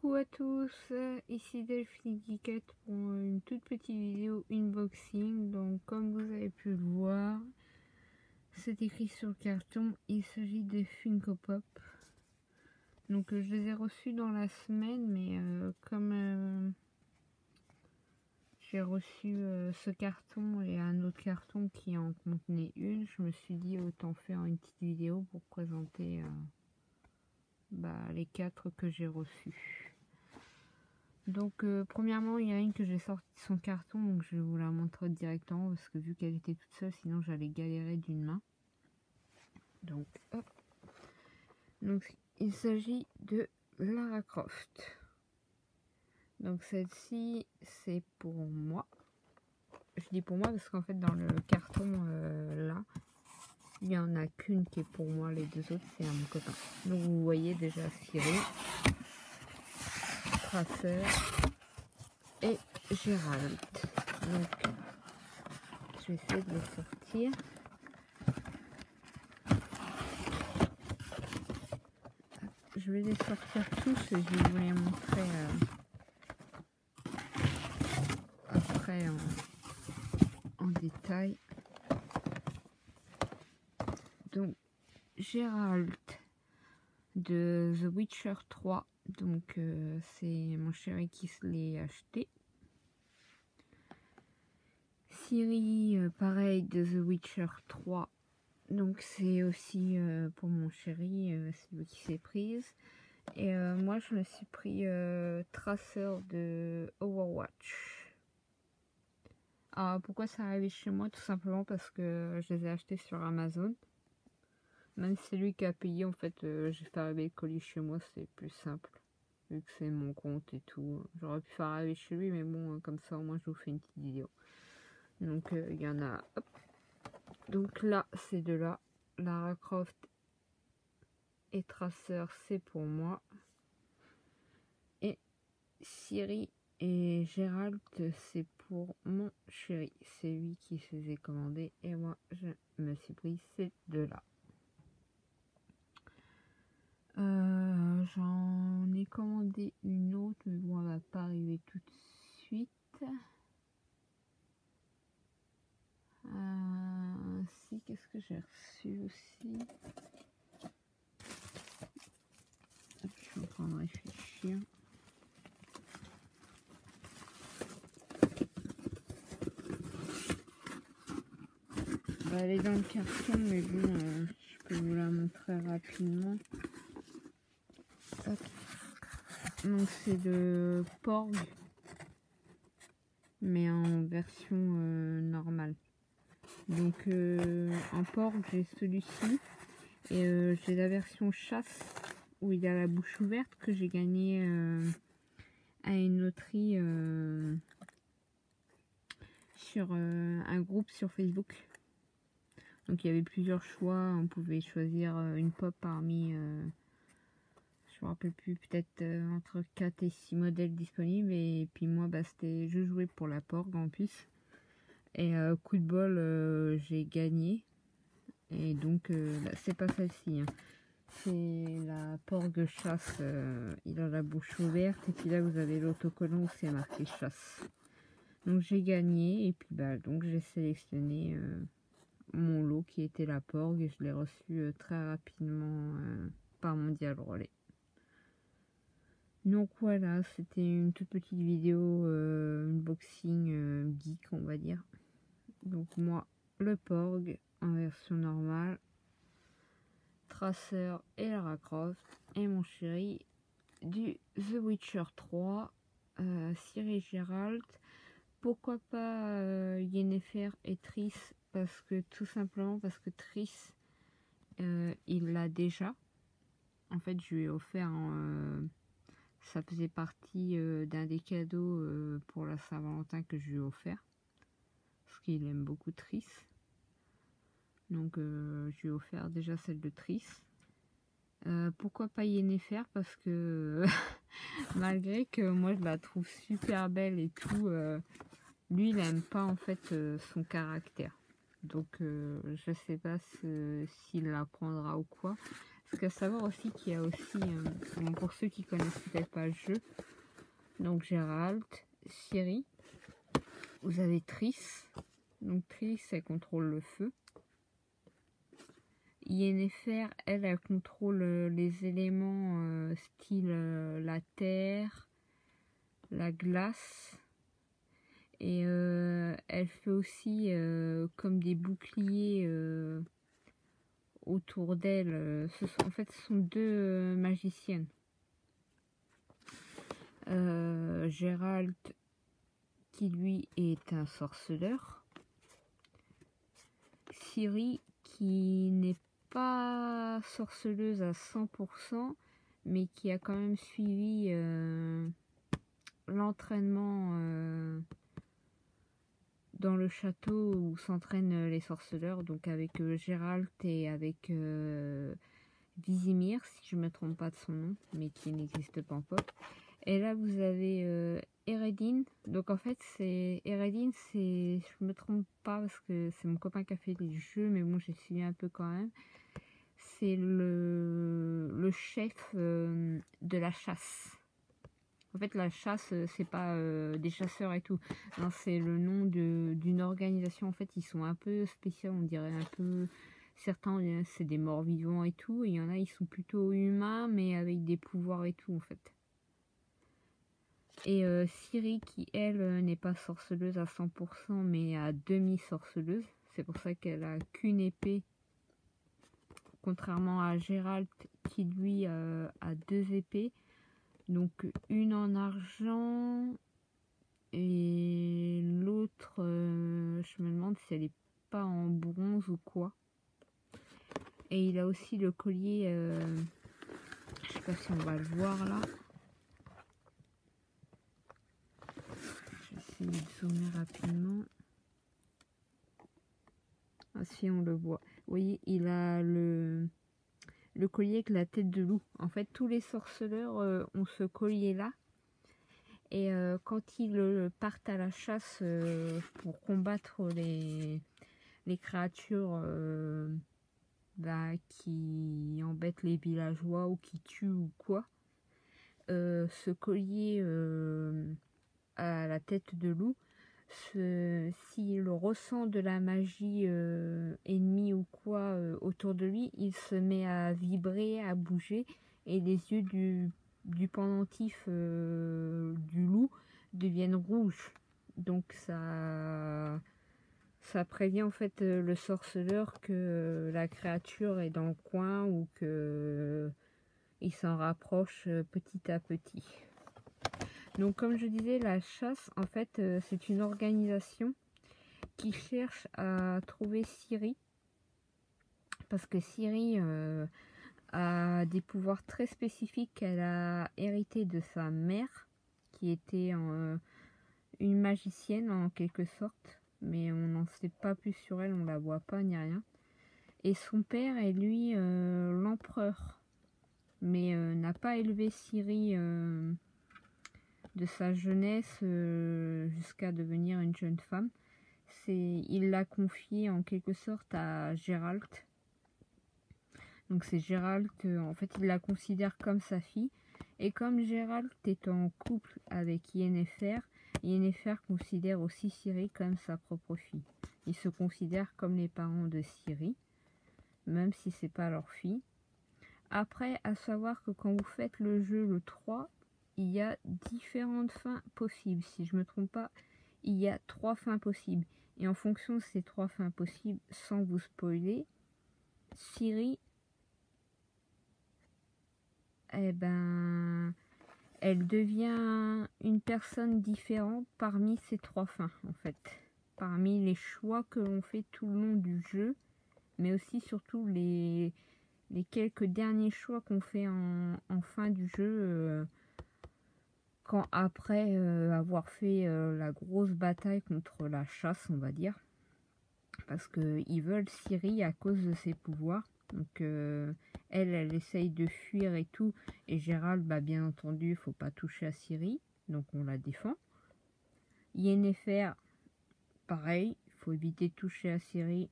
Coucou à tous, ici Delphine Geekette pour une toute petite vidéo unboxing. Donc comme vous avez pu le voir, c'est écrit sur le carton, il s'agit des Funko Pop. Donc je les ai reçus dans la semaine, mais euh, comme euh, j'ai reçu euh, ce carton et un autre carton qui en contenait une, je me suis dit autant faire une petite vidéo pour présenter bah, les quatre que j'ai reçus. Donc euh, premièrement il y a une que j'ai sorti son carton donc je vous la montrer directement parce que vu qu'elle était toute seule sinon j'allais galérer d'une main. Donc. Donc il s'agit de Lara Croft. Donc celle-ci c'est pour moi. Je dis pour moi parce qu'en fait dans le carton euh, là il n'y en a qu'une qui est pour moi, les deux autres c'est à mon copain. Donc vous voyez déjà Siri, Et Gérald. Donc je vais essayer de les sortir. Je vais les sortir tous et je vais vous les montrer euh, après en détail. Donc, Gérald de The Witcher 3. Donc, euh, c'est mon chéri qui se l'est acheté. Siri, euh, pareil, de The Witcher 3. Donc, c'est aussi euh, pour mon chéri, c'est lui qui s'est prise. Et moi, je me suis pris Tracer de Overwatch. Alors, ah, pourquoi ça arrivé chez moi? Tout simplement parce que je les ai achetés sur Amazon. Même si c'est lui qui a payé, en fait, j'ai fait arriver le colis chez moi, c'est plus simple. Vu que c'est mon compte et tout. J'aurais pu faire arriver chez lui, mais bon, euh, comme ça, au moins, je vous fais une petite vidéo. Donc, euh, il y en a... Donc là, c'est de là. Lara Croft et Tracer, c'est pour moi. Et Siri et Gérald, c'est pour mon chéri. C'est lui qui se les a commandés. Et moi, je me suis pris ces deux-là. Euh, j'en ai commandé une autre, mais bon, elle va pas arriver tout de suite. Euh, si, qu'est-ce que j'ai reçu aussi? Je suis en train de réfléchir. Bah, elle est dans le carton, mais bon, euh, je peux vous la montrer rapidement. Donc c'est de Porg, mais en version euh, normale. Donc euh, en Porg j'ai celui-ci et euh, j'ai la version chasse où il a la bouche ouverte que j'ai gagné à une loterie sur un groupe sur Facebook. Donc il y avait plusieurs choix, on pouvait choisir une pop parmi je me rappelle plus, peut-être euh, entre 4 et 6 modèles disponibles. Et, puis moi, bah, c'était, je jouais pour la Porg en plus. Et euh, coup de bol, euh, j'ai gagné. Et donc, bah, c'est pas celle-ci. Hein. C'est la Porg chasse. il a la bouche ouverte. Et puis là, vous avez l'autocollant où c'est marqué chasse. Donc j'ai gagné. Et puis bah donc j'ai sélectionné mon lot qui était la Porg. Et je l'ai reçu très rapidement par Mondial Relais. Donc voilà, c'était une toute petite vidéo euh, unboxing euh, geek on va dire. Donc moi, le Porg en version normale, Tracer et Lara Croft et mon chéri du The Witcher 3, euh, Geralt. Pourquoi pas euh, Yennefer et Triss? Parce que tout simplement parce que Triss, il l'a déjà. En fait, je lui ai offert en ça faisait partie euh, d'un des cadeaux euh, pour la Saint-Valentin que je lui ai offert. Parce qu'il aime beaucoup Triss. Donc euh, je lui ai offert déjà celle de Triss. pourquoi pas Yennefer Parce que malgré que moi je la trouve super belle et tout, lui il n'aime pas en fait son caractère. Donc je sais pas s'il la prendra ou quoi. Parce savoir aussi qu'il y a aussi, euh, pour ceux qui connaissent peut-être pas le jeu, donc Gérald, Siri, vous avez Triss, donc Triss elle contrôle le feu. Yennefer, elle, elle contrôle euh, les éléments euh, style la terre, la glace, et elle fait aussi comme des boucliers autour d'elle. Euh, en fait, ce sont deux euh, magiciennes. Euh, Gérald, qui lui est un sorceleur. Siri, qui n'est pas sorceleuse à 100%, mais qui a quand même suivi l'entraînement dans le château où s'entraînent euh, les sorceleurs, donc avec euh, Gérald et avec euh, Vizimir, si je ne me trompe pas de son nom, mais qui n'existe pas encore. Et là, vous avez euh, Eredin. Donc en fait, c'est Eredin, c'est, je me trompe pas parce que c'est mon copain qui a fait les jeux, mais bon, j'ai suivi un peu quand même. C'est le chef de la chasse. En fait, la chasse, euh, c'est pas euh, des chasseurs et tout. c'est le nom d'une organisation. En fait, ils sont un peu spéciaux, on dirait un peu. Certains, c'est des morts vivants et tout. Il y en a, ils sont plutôt humains, mais avec des pouvoirs et tout, en fait. Et euh, Siri, qui elle n'est pas sorceleuse à 100%, mais à demi-sorceleuse. C'est pour ça qu'elle a qu'une épée. Contrairement à Gérald, qui lui a deux épées. Donc une en argent et l'autre, euh, je me demande si elle est pas en bronze ou quoi. Et il a aussi le collier, euh, je sais pas si on va le voir là. Je vais essayer de zoomer rapidement. Ah si on le voit. Vous voyez, il a le le collier avec la tête de loup. En fait, tous les sorceleurs euh, ont ce collier-là. Et euh, quand ils euh, partent à la chasse pour combattre les, les créatures bah, qui embêtent les villageois ou qui tuent ou quoi, ce collier à la tête de loup s'il ressent de la magie euh, ennemie ou quoi euh, autour de lui, il se met à vibrer, à bouger, et les yeux du, du pendentif euh, du loup deviennent rouges. Donc ça, ça prévient en fait le sorceleur que la créature est dans le coin ou que il s'en rapproche petit à petit. Donc comme je disais, la chasse, en fait, euh, c'est une organisation qui cherche à trouver Siri. Parce que Siri euh, a des pouvoirs très spécifiques qu'elle a hérité de sa mère, qui était euh, une magicienne en quelque sorte. Mais on n'en sait pas plus sur elle, on la voit pas ni rien. Et son père est lui l'empereur. Mais n'a pas élevé Siri de sa jeunesse euh, jusqu'à devenir une jeune femme. C'est, il l'a confié en quelque sorte à Gérald. Donc c'est Gérald, euh, en fait il la considère comme sa fille. Et comme Gérald est en couple avec Yennefer, Yennefer considère aussi Siri comme sa propre fille. Ils se considèrent comme les parents de Siri, même si c'est pas leur fille. Après, à savoir que quand vous faites le jeu le 3, il y a différentes fins possibles. Si je me trompe pas, il y a trois fins possibles. Et en fonction de ces trois fins possibles, sans vous spoiler, Siri, eh ben, elle devient une personne différente parmi ces trois fins, en fait. Parmi les choix que l'on fait tout le long du jeu, mais aussi surtout les, les quelques derniers choix qu'on fait en, fin du jeu. Euh, après euh, avoir fait euh, la grosse bataille contre la chasse, on va dire, parce que ils veulent Siri à cause de ses pouvoirs. Donc euh, elle, elle essaye de fuir et tout, et Gérald, bah bien entendu, faut pas toucher à Siri, donc on la défend. Yennefer, pareil, il faut éviter de toucher à Siri.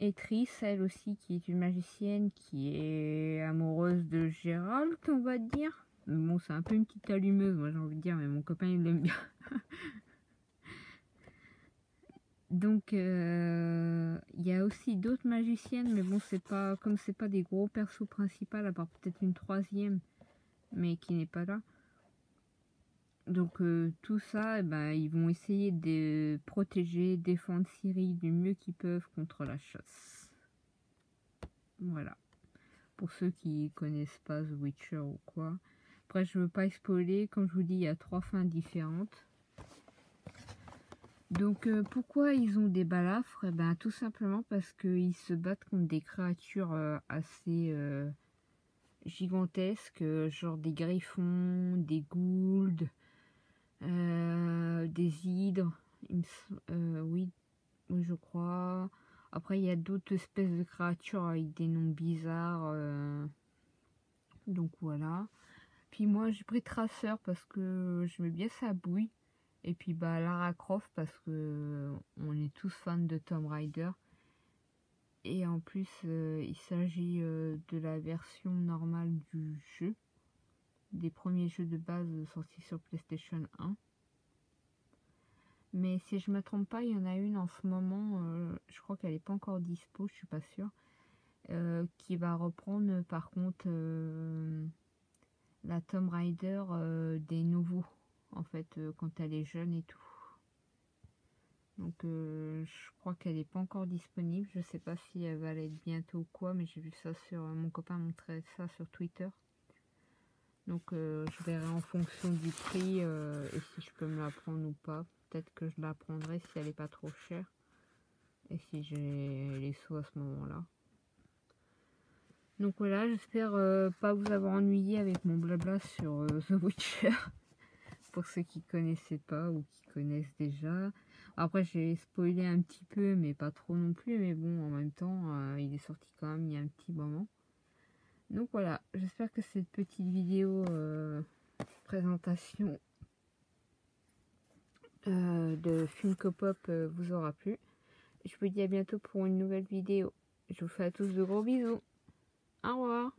Etrice, elle aussi, qui est une magicienne qui est amoureuse de Gérald, on va dire. Bon, c'est un peu une petite allumeuse, moi j'ai envie de dire, mais mon copain il l'aime bien. Donc, euh, il y a aussi d'autres magiciennes, mais bon, c'est pas comme c'est pas des gros persos principaux, à part peut-être une troisième, mais qui n'est pas là. Donc, euh, tout ça, eh ben, ils vont essayer de protéger, défendre Syrie du mieux qu'ils peuvent contre la chasse. Voilà. Pour ceux qui connaissent pas The Witcher ou quoi. Après, je veux pas spoiler. Comme je vous dis, il y a trois fins différentes. Donc euh, pourquoi ils ont des balafres? Eh ben, Tout simplement parce qu'ils se battent contre des créatures euh, assez euh, gigantesques, genre des griffons, des goulds, des hydres, oui, je crois. Après il y a d'autres espèces de créatures avec des noms bizarres. donc voilà. Puis moi j'ai pris traceur parce que je mets bien sa bouille. Et puis bah Lara Croft parce que on est tous fans de Tomb Raider. Et en plus euh, il s'agit euh, de la version normale du jeu. Des premiers jeux de base sortis sur PlayStation 1. Mais si je me trompe pas, il y en a une en ce moment, euh, je crois qu'elle n'est pas encore dispo, je suis pas sûre. qui va reprendre par contre la Tomb Raider des nouveaux en fait euh, quand elle est jeune et tout. Donc euh, je crois qu'elle n'est pas encore disponible. Je sais pas si elle va l'être bientôt ou quoi, mais j'ai vu ça sur mon copain montrait ça sur Twitter. Donc euh, je verrai en fonction du prix et si je peux me la prendre ou pas. Peut-être que je la prendrai si elle n'est pas trop chère. Et si j'ai les sous à ce moment-là. Donc voilà, j'espère pas vous avoir ennuyé avec mon blabla sur The Witcher pour ceux qui connaissaient pas ou qui connaissent déjà. Après j'ai spoilé un petit peu mais pas trop non plus mais bon en même temps euh, il est sorti quand même il y a un petit moment. Donc voilà, j'espère que cette petite vidéo euh, présentation euh, de Funko Pop vous aura plu. Je vous dis à bientôt pour une nouvelle vidéo. Je vous fais à tous de gros bisous. Au revoir.